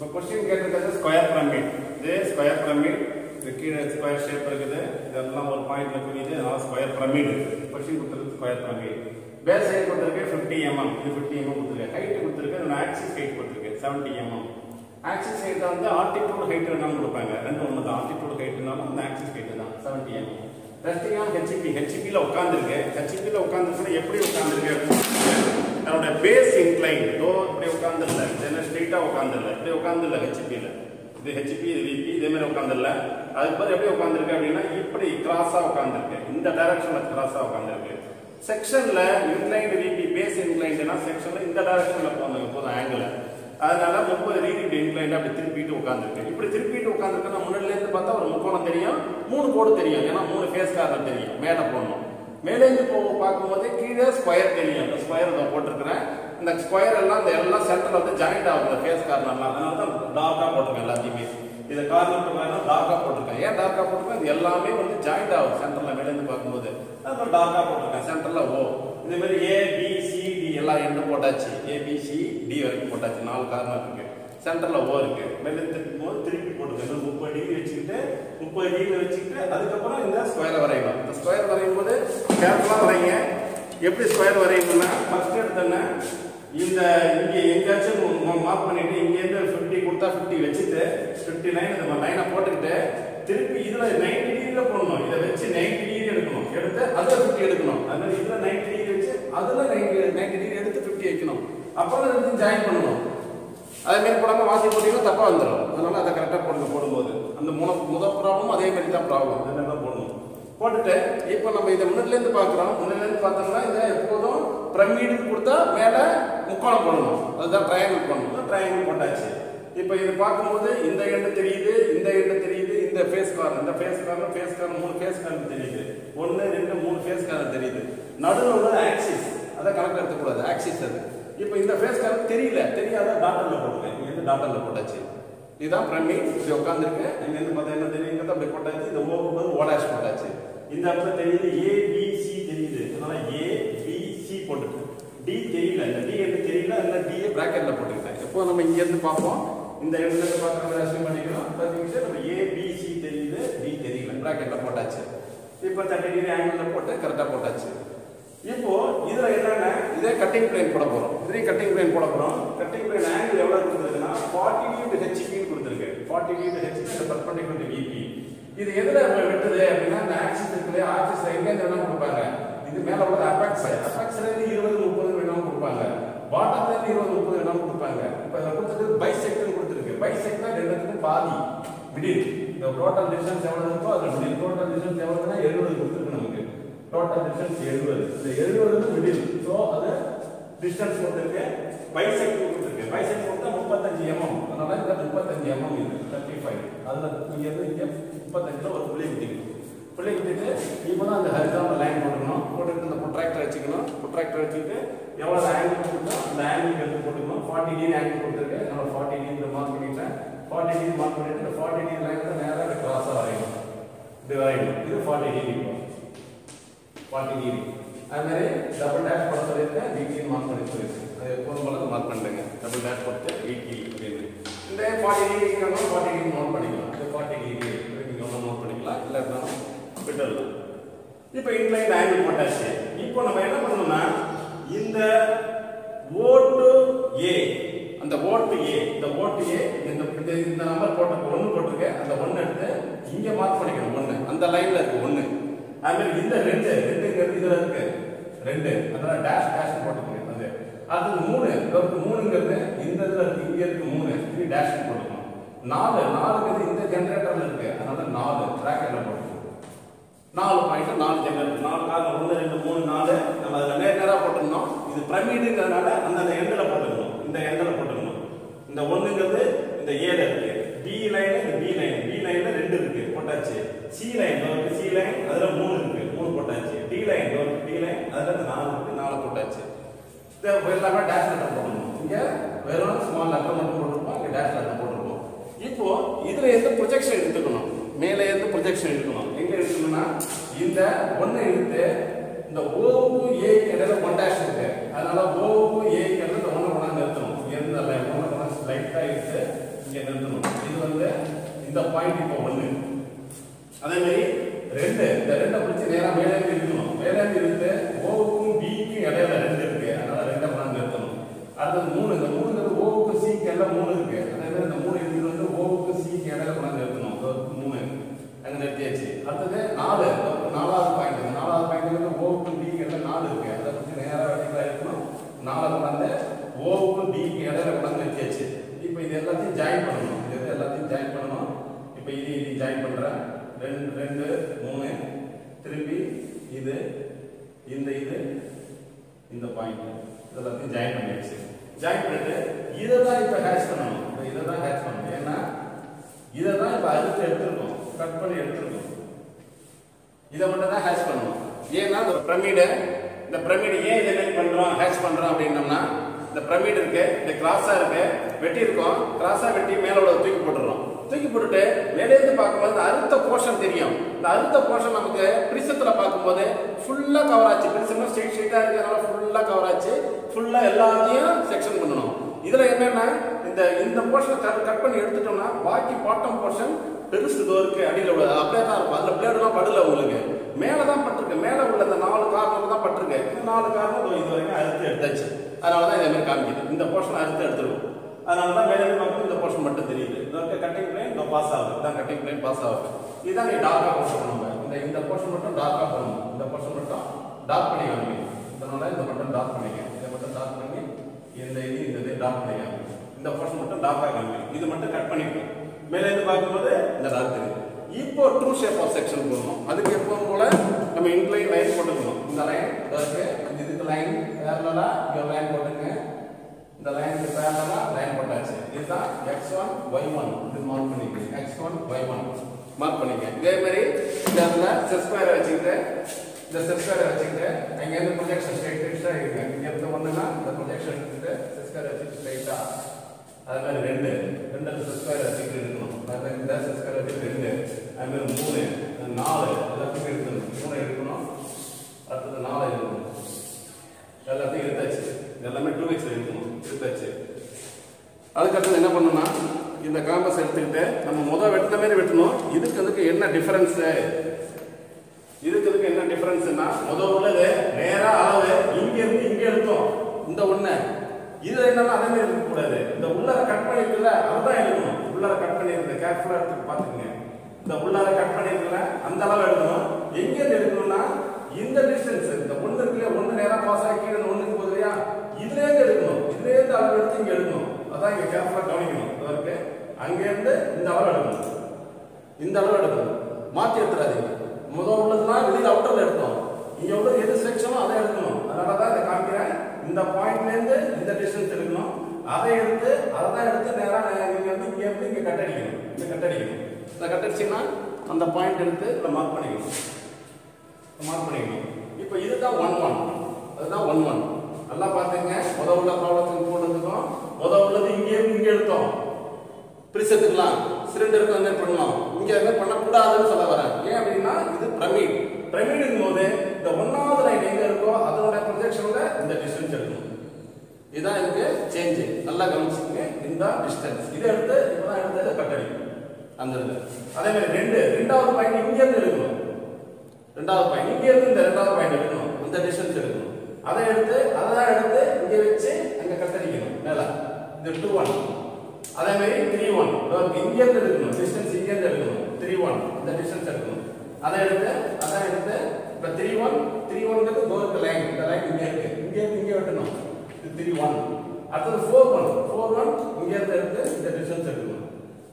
இப்போ கொஸ்டின் கேட்டிருக்கிறது square pyramid இது ஸ்கொயர் பிரமிட் இது கீழே ஸ்கொயர் ஷேப் இருக்குது. இதெல்லாம் ஒரு பாயிண்ட்ல புரியுது அதனால ஸ்கொயர் பிரமிட் கொஸ்டின் கொடுத்துருக்கு ஸ்கொயர் பிரமிட் பேஸ் ஹைட் கொடுத்துருக்கு ஃபிஃப்டி எம்எம் இது ஃபிஃப்டி எம்எம் mm கொடுத்துருக்கு. ஹைட் கொடுத்துருக்கு. நான் ஆக்சிஸ் ஹைட் கொடுத்துருக்கு. Seventy mm mm. Axis height வந்து ஆர்டிடியூட் ஹைட் வேணாலும் கொடுப்பாங்க. ரெண்டு ஒன்று தான். ஆர்டிடியூட் ஹைட்னாலும் mm. அந்த ஆக்சிஸ் ஹைட் தான் seventy mm resting on HP ஹெச்பியில் உட்காந்துருக்கு ஹெச்பியில் உட்காந்துருக்குன்னா எப்படி உட்காந்துருக்கு அதோட பேஸ் இன்க்ளைன் தோ இப்படி உட்காந்துடல என்ன ஸ்ட்ரெயிட்டாக உட்காந்துடல இப்படி உட்காந்துடல ஹெச்பியில் இது ஹெச்பி இது விபி இதே மாதிரி உட்காந்துருல அதுக்கு பதில் எப்படி உட்காந்துருக்கு அப்படின்னா இப்படி கிராஸாக உட்காந்துருக்கு இந்த டைரக்ஷனில் கிராஸாக உட்காந்துருக்கு செக்ஷனில் இன்க்ளைன்டு விபி பேஸ் இன்க்ளைண்ட்னா செக்ஷனில் இந்த டைரக்ஷனில் போகணும் போதும் ஆங்கிள் அதனால முப்பது டிகிரி இன்க்ளைண்ட் அப்படி திருப்பிட்டு உட்காந்துருக்கு இப்படி திருப்பிட்டு உட்காந்துருக்குன்னா முன்னாடிலேருந்து பார்த்தா ஒரு முக்கோணம் தெரியும் மூணு கோடு தெரியும். ஏன்னா மூணு ஃபேஸ் காரணம் தெரியும். மேலே போடணும். மேலே இருந்து போ பார்க்கும்போது கீழே ஸ்கொயர் தெரியும். அந்த ஸ்கொயர் நான் போட்டிருக்கிறேன். இந்த ஸ்கொயர் எல்லாம் இந்த எல்லாம் சென்டரில் வந்து ஜாயிண்ட் ஆகும். இந்த ஃபேஸ் கார்னர்லாம் அதனால தான் டார்க்காக போட்டிருக்கேன் எல்லாத்தையுமே. இதை கார்னர் டு டார்க்காக போட்டிருக்கேன். ஏன் டார்க்காக போட்டிருக்கேன்? இது எல்லாமே வந்து ஜாயிண்ட் ஆகும் சென்டரில் மேலே இருந்து பார்க்கும்போது. அதனால டார்க்காக போட்டிருக்கேன். சென்டரில் ஓ. இதே மாதிரி ஏ பி சி டி எல்லாம் எண்டு போட்டாச்சு. ஏ பி சி டி வரைக்கும் போட்டாச்சு. நாலு கார்னர் இருக்குது சென்டர்ல ஓ இருக்கு. மேலே திருப்பும் போது திருப்பி போட்டு முப்பது டிகிரி வச்சுக்கிட்டு முப்பது டிகிரி வச்சுக்கிட்டு அதுக்கப்புறம் இந்த ஸ்கொயர் வரையணும். இந்த ஸ்கொயர் வரையும் போது கேர்ஃபுல்லாக வரைங்க. எப்படி ஸ்கொயர் வரையணும்னா ஃபர்ஸ்ட் எடுத்தோன்னே இந்த இங்கே எங்கேயாச்சும் மார்க் பண்ணிட்டு இங்கேருந்து ஃபிஃப்டி கொடுத்தா 50 வச்சுட்டு 59 இந்த லைனை போட்டுக்கிட்டு திருப்பி இதில் நைன்டி டிகிரியில் போடணும். இதை வச்சு 90 டிகிரி எடுக்கணும். எடுத்து அதில் ஃபிஃப்டி எடுக்கணும். அதனால இதில் நைன்டி டிகிரி வச்சு அதில் நைன்டி நைன்டி டிகிரி எடுத்து 50 வைக்கணும். அப்புறம் ஜாயின் பண்ணணும். அதே மாதிரி போடாம மாத்தி போட்டீங்கன்னா தப்பாக வந்துடும் அதனால் அதை கரெக்டாக போடுங்க போடும்போது. அந்த முத முதல் ப்ராப்ளம் அதே மாதிரி தான் ப்ராப்ளம் அதே தான் போடணும். போட்டுட்டு இப்போ நம்ம இதை முன்னாடிலேருந்து பார்க்குறோம். முன்னிலேருந்து பார்த்தோம்னா இதை எப்போதும் பிரமீடுக்கு கொடுத்தா மேலே முக்கோணம் போடணும். அதுதான் ட்ரையாங்கிள் பண்ணணும் ட்ரையாங்கிள் போட்டாச்சு. இப்போ இது பார்க்கும்போது இந்த எண்டு தெரியுது இந்த எண்டு தெரியுது இந்த ஃபேஸ் கார்னர் இந்த ஃபேஸ் கார்னர் ஃபேஸ் கார்னர் மூணு ஃபேஸ் கார்னர் தெரியுது. ஒன்று ரெண்டு மூணு ஃபேஸ் கார்னர் தெரியுது. நடுவில் உள்ள ஆக்சிஸ் அதை கணக்கு எடுத்துக்கூடாது. ஆக்சிஸ் அது. இப்போ இந்த ஃபேஸ் கார்னர் தெரியல. தெரியாத டாட்டரில் போட்டுருக்கேன் இங்கேருந்து டாட்டரில் போட்டாச்சு. இதுதான் பிரமி இப்படி உட்காந்துருக்கேன் இங்கேருந்து பார்த்தா என்ன தெரியுங்கிறது அப்படி போட்டாச்சு. இந்த ஓ வந்து ஓடாஷ் போட்டாச்சு. இந்த இடத்துல தெரியுது ஏ பி சி தெரியுது. அதனால ஏ பி சி போட்டுருக்கேன் டி தெரியல. இந்த டி எனக்கு தெரியல? அதனால டிஏ பிராக்கெட்ல போட்டுக்கிட்டேன். இப்போ நம்ம இங்க இருந்து பார்ப்போம். இந்த இடத்துல இருந்து பார்க்குற பண்ணிக்கலாம். பார்த்தீங்கன்னா நம்ம ஏ பி சி தெரியுது. டி தெரியல. பிராக்கெட்ல போட்டாச்சு. இப்போ தேர்ட்டி டிகிரி ஆங்கிள் போட்டு கரெக்டாக போட்டாச்சு. இப்போ இதுல என்னன்னா இதே கட்டிங் பிளேன் போட போறோம். இதே கட்டிங் பிளேன் போட போறோம். கட்டிங் பிளேன் ஆங்கிள் எவ்வளவு கொடுத்துருக்குன்னா 40 டிகிரி டு ஹெச்பி கொடுத்துருக்கு. 40 டிகிரி டு ஹெச்பி அந்த பர்பெண்டிகுலர் டு விபி இது எதுல வெட்டுது அப்படின்னா இந்த ஆக்சிஸ் இருக்குல்ல ஆக்சிஸ் எங்கே இருந்தாலும் கொடுப்பாங்க. இது மேல உள்ள அபாக்ஸ் அபாக்ஸ்ல இருந்து 20 30 வேணாலும் கொடுப்பாங்க. பாட்டம்ல இருந்து 20 30 வேணாலும் கொடுப்பாங்க. இப்போ இத கொடுத்துட்டு பைசெக்டர் கொடுத்துருக்கு. பைசெக்டர் ரெண்டுத்துக்கும் பாதி. மிடில் இந்த டோட்டல் டிஸ்டன்ஸ் எவ்வளவு இருக்கோ அது மிடில் டோட்டல் டிஸ்டன்ஸ் எவ்வளவுனா 70 கொடுத்துருக்கு நமக்கு. டோட்டல் டிஸ்டன்ஸ் 70 இந்த 70 மிடில் ஸோ அது டிஸ்டன்ஸ் கொடுத்துருக்கு பைசெக்ட் கொடுத்துருக்கு பைசெக்ட் கொடுத்தா முப்பத்தஞ்சு எம்எம் அதனால இந்த முப்பத்தஞ்சு எம்எம் இது. தேர்ட்டி ஃபைவ் அதில் இங்கேருந்து இங்கே முப்பத்தஞ்சில் ஒரு புள்ளி விட்டுக்கணும் புள்ளி விட்டுட்டு இப்போ தான் அந்த ஹரிசாமல் லைன் போட்டுக்கணும். போட்டுட்டு இந்த ப்ரொட்ராக்டர் வச்சுக்கணும். ப்ரொட்ராக்டர் வச்சுக்கிட்டு எவ்வளோ ஆங்கிள் கொடுத்தோம் அந்த ஆங்கிள் எடுத்து போட்டுக்கணும். 40 டிகிரி ஆங்கிள் கொடுத்துருக்கு அதனால் ஃபார்ட்டி டிகிரி மார்க் பண்ணிட்டேன். 40 டிகிரி மார்க் பண்ணிட்டு இந்த 40 டிகிரி லைன் நேராக க்ராஸாக வரையணும். இது வரையணும். இது 40 டிகிரி 40 டிகிரி அது மாதிரி டபுள் டேஷ் போட சொல்லியிருக்கேன் டிகிரி மார்க் பண்ணி சொல்லியிருக்கேன். அது எப்போதும் போல மார்க் பண்ணிட்டுங்க டபுள் டேஷ் போட்டு எயிட்டி அப்படின்னு. இந்த forty degree forty degree note பண்ணிக்கலாம். இந்த ஃபார்ட்டி டிகிரி நீங்கள் நோட் பண்ணிக்கலாம். இல்லை இருந்தாலும் விட்டுடலாம். இப்போ இன்லைன் ஆங்கிள் போட்டாச்சு. இப்போ நம்ம என்ன பண்ணணும்னா இந்த ஓட்டு ஏ அந்த ஓட்டு ஏ இந்த ஓட்டு ஏ இந்த இந்த நம்பர் போட்டு ஒன்று போட்டிருக்கேன் அந்த ஒன்று எடுத்து இங்கே மார்க் பண்ணிக்கணும் ஒன்று அந்த லைனில் இருக்கு ஒன்று அது இந்த ரெண்டு ரெண்டுங்கிறது இதுல இருக்கு. ரெண்டு. அதனால டேஷ் டேஷ் போட்டுக்கோங்க. அது. அது மூணு. இதற்கு மூணுங்கிறது இந்த இதுல இருக்கு. இங்க இருக்கு மூணு. இது டேஷ் போட்டுக்கணும் நாலு. நாலுங்கிறது இந்த ஜென்ரேட்டரில் இருக்கு. அதனால நாலு. ட்ராக்கரில் போட்டுக்கணும் நாலு பாயிண்ட் நாலு ஜென்ரேட்டர் நாலு காரணம் ஒன்று ரெண்டு மூணு நாலு. நம்ம அதில் நேர் நேராக போட்டுருந்தோம். இது பிரமிடுங்கிறதுனால அந்தந்த எண்டில் போட்டுக்கணும். இந்த எண்டில் போட்டுக்கணும். இந்த ஒன்றுங்கிறது இந்த ஏழு இருக்கு. பி லைன் இந்த பி லைன் பி லைன்ல ரெண்டு இருக்கு. போட்டாச்சு. சி லைன் லைன் அதுல மூணு இருக்கு. மூணு போட்டாச்சு. டி லைன் இருக்கு. டி லைன் அதுல இருந்து நாலு இருக்கு. நாலு போட்டாச்சு. இதை எல்லாமே டேஷ் லெட்டர் போடணும். இங்க வெறும் ஸ்மால் லெட்டர் மட்டும் போட்டிருப்போம். இங்க டேஷ் லெட்டர் போட்டிருப்போம். இப்போ இதுல இருந்து ப்ரொஜெக்ஷன் எடுத்துக்கணும். மேலே இருந்து ப்ரொஜெக்ஷன் எடுக்கணும். எங்க எடுக்கணும்னா இந்த ஒண்ணு எடுத்து இந்த ஓவுக்கும் ஏக்கு இடையில ஒன் டேஷ் இருக்கு அதனால ஓவுக்கும் ஏக்கு இடையில இந்த ஒண்ணு கொண்டாந்து நிறுத்தணும் எந்த லைன் ஒண்ணு கொண்டாந்து லைட்டா எடுத்து இங்க நிறுத்தணும் இது வந்து இந்த பாயிண்ட் இப்போ ஒண்ணு அதே மாதிரி ரெண்டு இந்த ரெண்டை பிடிச்சி நேரா மேலே இருந்து இழுக்கணும் மேலே இருந்து இழுத்து ஓவுக்கும் பிக்கும் இடையில ரெண்டு இருக்கு அதனால ரெண்டை கொண்டாந்து நிறுத்தணும் அடுத்தது மூணு இந்த மூணுங்கிறது ஓவுக்கும் சிக்கு எல்லாம் மூணு இருக்கு அதே மாதிரி இந்த மூணு இது வந்து ஓவுக்கும் சிக்கு இடையில கொண்டாந்து நிறுத்தணும் இதோ மூணு அங்க நிறுத்தியாச்சு அடுத்தது நாலு இதோ நாலாவது பாயிண்ட் இந்த நாலாவது பாயிண்ட் வந்து ஓவுக்கும் பிக்கு எல்லாம் நாலு இருக்கு அதை பிடிச்சி நேரா வெட்டிக்கலாம் இருக்கணும் நாலை கொண்டாந்து ஓவுக்கும் டிக்கு இடையில கொண்டாந்து நிறுத்தியாச்சு இப்போ இது எல்லாத்தையும் ஜாயின் பண்ணணும் இது எல்லாத்தையும் ஜாயின் பண்ணணும் இப்போ இது இது ஜாயின் பண்றேன் ரெண்டு ரெண்டு மூணு திருப்பி இது இந்த இது இந்த பாயிண்ட் இதெல்லாத்தையும் ஜாயின் பண்ணிடுச்சு ஜாயின் பண்ணிட்டு இதை தான் இப்போ ஹேஷ் பண்ணணும். இப்போ இதை தான் ஹேஷ் பண்ணணும். ஏன்னா இதை தான் இப்போ அறுத்து எடுத்துருக்கோம். கட் பண்ணி எடுத்துருக்கோம். இதை மட்டும் தான் ஹேஷ் பண்ணணும். ஏன்னா இந்த பிரமிடு இந்த பிரமிடு ஏன் இதை என்ன பண்ணுறோம் ஹேஷ் பண்ணுறோம் அப்படின்னம்னா இந்த பிரமிடு இருக்கு இந்த கிராஸாக இருக்கு வெட்டி இருக்கோம் கிராஸாக வெட்டி மேலோட உள்ள தூக்கி போட்டுறோம் தூக்கி போட்டுட்டு மேலே பார்க்கும்போது இந்த அறுத்த போர்ஷன் தெரியும். இந்த அறுத்த போர்ஷன் நமக்கு பிரிசத்தில் பார்க்கும்போது ஃபுல்லாக கவர் ஆச்சு. பிரிசம்னா ஸ்ட்ரெயிட் ஸ்ட்ரெயிட்டா இருக்கிறதுனால ஃபுல்லாக கவர் ஆச்சு. ஃபுல்லாக எல்லாத்தையும் செக்ஷன் பண்ணணும். இதில் என்னென்னா இந்த இந்த போர்ஷனை கட் கட் பண்ணி எடுத்துட்டோம்னா பாக்கி பாட்டம் போர்ஷன் பெருசு இதோ அடியில் உள்ள அப்படியே தான் இருக்கும். அதில் பிளேடுலாம் படல உங்களுக்கு. மேலே தான் பட்டிருக்கு. மேலே உள்ள இந்த நாலு கார்னர் தான் பட்டிருக்கு. இந்த நாலு காரணம் இது வரைக்கும் அறுத்து எடுத்தாச்சு. அதனால தான் இதே மாதிரி காமிக்குது. இந்த போர்ஷன் அறுத்து எடுத்துருவோம். அதனால தான் மேலே இருந்து பார்க்கும்போது இந்த போர்ஷன் மட்டும் தெரியுது. இதோட கட்டிங் பிளேன் இதோ பாஸ் ஆகுது. இதான் கட்டிங் பிளேன் பாஸ் ஆகுது. இதுதான் நீ டார்க்காக போர்ஷன் நம்ம. இந்த இந்த போர்ஷன் மட்டும் டார்க்காக பண்ணணும் இந்த போர்ஷன் மட்டும் டார்க் பண்ணி காமிக்கணும் இதனால இந்த மட்டும் டார்க் பண்ணிக்க. இதை மட்டும் டார்க் பண்ணி இந்த இது இந்த இது டார்க் பண்ணி காமிக்கணும் இந்த போர்ஷன் மட்டும் டார்க்காக காமிக்கணும் இது மட்டும் கட் பண்ணிக்கணும். மேலே இருந்து பார்க்கும்போது இந்த டார்க் தெரியும் இப்போ ட்ரூ ஷேப் ஆஃப் செக்ஷன் போடணும். அதுக்கு எப்பவும் போல நம்ம இன்க்ளைன் லைன் போட்டுக்கணும். இந்த லைன் இதுக்கு லைன் பேரலா இங்க லைன் போட்டுங்க இந்த லைனுக்கு பேரலா லைன் போட்டாச்சு இதுதான் x1 y1 இது மார்க் பண்ணிக்கங்க. X1 y1 மார்க் பண்ணிக்க இதே மாதிரி இந்த இடத்துல செட் ஸ்கொயர் வச்சுக்கிட்டு இந்த செட் ஸ்கொயர் வச்சுக்கிட்டு அங்க இருந்து ப்ரொஜெக்ஷன் ஸ்ட்ரைட் ஸ்ட்ரைட்டா இருக்கு. இங்க இருந்து ஒண்ணுனா இந்த ப்ரொஜெக்ஷன் எடுத்துட்டு செட் ஸ்கொயர் வச்சுட்டு ஸ்ட்ரைட்டா அது மாதிரி ரெண்டு. ரெண்டு செட் ஸ்கொயர் வச்சுக்கிட்டு இருக்கணும். அது இந்த செட் ஸ்கொயர் வச்சுட்டு ரெண்டு. அது மாதிரி மூணு நாலு. எல்லாத்துக்கும் இருக்கணும் மூணு எடுக்கணும். அடுத்தது நாலு இருக்கணும் எல்லாத்தையும் எடுத்தாச்சு. எல்லாமே டூ எக்ஸ் இருக்கணும் எடுத்தாச்சு. அதுக்கடுத்து என்ன பண்ணணும்னா இந்த காம்பஸ் எடுத்துக்கிட்டு நம்ம முதல் வெட்டின மாதிரி வெட்டணும். இதுக்கு அதுக்கு என்ன டிஃபரன்ஸு இதுக்கு அதுக்கு என்ன டிஃபரன்ஸ்னா முத உள்ளது நேராக அளவு. இங்கேருந்து இருந்து எடுத்தோம். இந்த ஒன்று இது என்னன்னா அதே மாதிரி இருக்கக்கூடாது. இந்த உள்ளார கட் பண்ணிருக்குல்ல அதுதான் எழுதணும். உள்ளார கட் பண்ணிருக்க கேர்ஃபுல்லாக எடுத்து பார்த்துக்கங்க இந்த உள்ளார கட் பண்ணிருக்கல அந்த அளவு எழுதணும். எங்கேருந்து எடுக்கணும்னா இந்த டிஸ்டன்ஸ் இந்த ஒன்று இருக்குல்ல ஒன்று நேராக பாஸ் ஆகி கீழே இந்த போகுது இல்லையா? இதுலேருந்து எடுக்கணும். இங்கேருந்து அளவு எடுத்து இங்க எடுக்கணும். அதான் இங்க கேர்ஃபுல்லா கவனிக்கணும். இதோ இருக்கு அங்கேருந்து இந்த அளவு எடுக்கணும். இந்த அளவு எடுக்கணும். மாத்தி எடுத்துடாதீங்க. முதல் உள்ளதுனா வெளியில் அவுட்டர்ல எடுத்தோம். இங்க உள்ள எது செக்ஷனோ அதை எடுக்கணும். அதனால தான் இதை காமிக்கிறேன். இந்த பாயிண்ட்ல இருந்து இந்த டிஸ்டன்ஸ் எடுக்கணும். அதை எடுத்து அதை தான் எடுத்து நேரா நே- நீங்க வந்து இங்க இருந்து இங்க கட் அடிக்கணும். இந்த கட் அடிக்கணும். இந்த கட் அடிச்சீங்கன்னா அந்த பாயிண்ட் எடுத்து இதில் மார்க் பண்ணிக்கணும். மார்க் பண்ணிக்கணும். இப்போ இதுதான் ஒன் ஒன் அதுதான் ஒன் ஒன் நல்லா பார்த்துங்க முத உள்ள ப்ராப்ளத்துக்கு போனதுக்கும் முத உள்ளது இங்கே இங்கே எடுத்தோம். பிரிச்சத்துக்கலாம் சிலிண்டருக்கு வந்து பண்ணலாம்? இங்க என்ன பண்ணக்கூடாதுன்னு சொல்ல வரேன். ஏன் அப்படின்னா இது பிரமிட். பிரமிடுங்கும் போது இந்த ஒன்னாவது லைன் எங்க இருக்கோ அதோட ப்ரொஜெக்ஷன்ல இந்த டிஸ்டன்ஸ் எடுக்கணும். இதுதான் இதுக்கு சேஞ்ச் நல்லா கவனிச்சுக்கங்க. இந்த டிஸ்டன்ஸ் இதை எடுத்து இப்பதான் எடுத்து கட் அந்த இதுல அதே மாதிரி ரெண்டு. ரெண்டாவது பாயிண்ட் இங்கேருந்து எடுக்கணும். ரெண்டாவது பாயிண்ட் இங்கேருந்து இந்த ரெண்டாவது பாயிண்ட் எடுக்கணும். இந்த டிஸ்டன்ஸ் எடுக்கணும். அதை எடுத்து அதை எடுத்து இங்க வச்சு அங்க கத்தரிக்கணும். மேலே மேல டூ ஒன் அதே மாதிரி த்ரீ ஒன் இங்க இருந்து எடுக்கணும். டிஸ்டன்ஸ் இங்க இருந்து எடுக்கணும். த்ரீ ஒன் இந்த டிஸ்டன்ஸ் எடுக்கணும். அதை எடுத்து அதை எடுத்து இப்ப த்ரீ ஒன் த்ரீ ஒன்றது தூரத்து லைன் இந்த லைன் இங்க இருக்கு. இங்க இருந்து இங்க வெட்டணும். இது த்ரீ ஒன் அடுத்தது ஃபோர் ஒன் ஃபோர் ஒன் இங்க இருந்து எடுத்து இந்த டிஸ்டன்ஸ் எடுக்கணும்.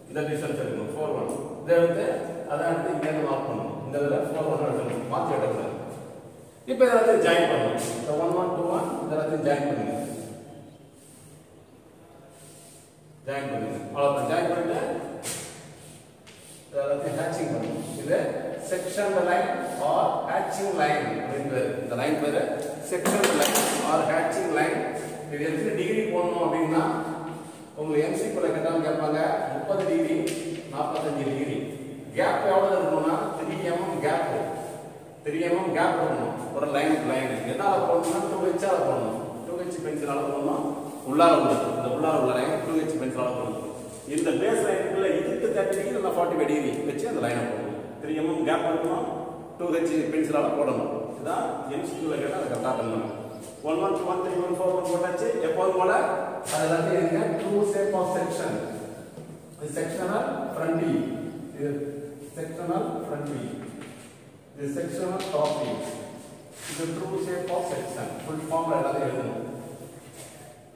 இந்த டிஸ்டன்ஸ் எடுக்கணும். ஃபோர் ஒன் இதை எடுத்து அதை எடுத்து இங்க இருந்து மார்க் பண்ணணும். இந்த இதில் ஃபோர் ஒன் எடுக்கணும் மாற்றி எடுக்கணும். இப்போ எல்லாத்தையும் ஜாயின் பண்ணணும் இந்த ஒன் ஒன் டூ ஒன் இதெல்லாத்தையும் ஜாயின் பண்ணுங்க ஜாயின் பண்ணுங்க அவ்வளோதான் ஜாயின் பண்ணிட்டு எல்லாத்தையும் ஹேட்சிங் பண்ணணும் இது செக்ஷன் லைன் ஆர் ஹேட்சிங் லைன் அப்படின்னு பேரு இந்த லைன் பேரு செக்ஷன் லைன் ஆர் ஹேட்சிங் லைன் இது எத்தனை டிகிரி போடணும் அப்படின்னா உங்களுக்கு எம்சிக்குள்ள கேட்டாலும் கேட்பாங்க முப்பது டிகிரி நாற்பத்தஞ்சு டிகிரி கேப் எவ்வளவு இருக்கணும்னா த்ரீ எம்எம் கேப் தெரியாமல் கேப் போடணும் ஒரு லைன் லைன் எதால போடணும்னா டூ ஹெச்சால் போடணும். டூ ஹெச் பென்சிலால போடணும் உள்ளார உள்ளது. இந்த உள்ளார உள்ள லைன் டூ ஹெச் பென்சிலால போடணும். இந்த பேஸ் லைனுக்குள்ள இதுக்கு தேர்ட்டி டிகிரி இல்லை ஃபார்ட்டி ஃபைவ் டிகிரி வச்சு அந்த லைனை போடணும். தெரியாமல் கேப் போடணும் டூ ஹெச் பென்சிலால் போடணும். இதுதான் எம்சிக்யூவில் கேட்டால் அதை கரெக்டாக பண்ணணும். One one one three one four one போட்டாச்சு. எப்போதும் போல? அது எல்லாத்தையும் இருக்க true shape of section sectional front view இது செக்ஷனல் ஃப்ரண்ட் வியூ இது செக்ஷனல் டாப் வியூ இது true shape of section full ஃபார்ம்ல எல்லாத்தையும் எழுதணும்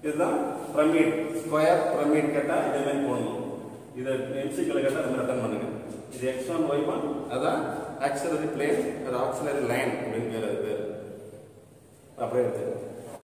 இதுதான் பிரமிட் ஸ்கொயர் பிரமிட் கேட்டா இதே மாதிரி போடணும். இதை எம்சிக்கில் கேட்டால் அது ரிட்டர்ன் பண்ணுங்க. இது எக்ஸ் ஒன் ஒய் ஒன் அதான் ஆக்சிலரி பிளேன் அது ஆக்சிலரி லைன் அப்படின்னு பேர் அது பேர் அப்படியே எடுத்துக்கோங்க